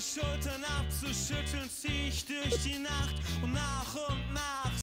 Schultern abzuschütteln, zieh ich durch die Nacht und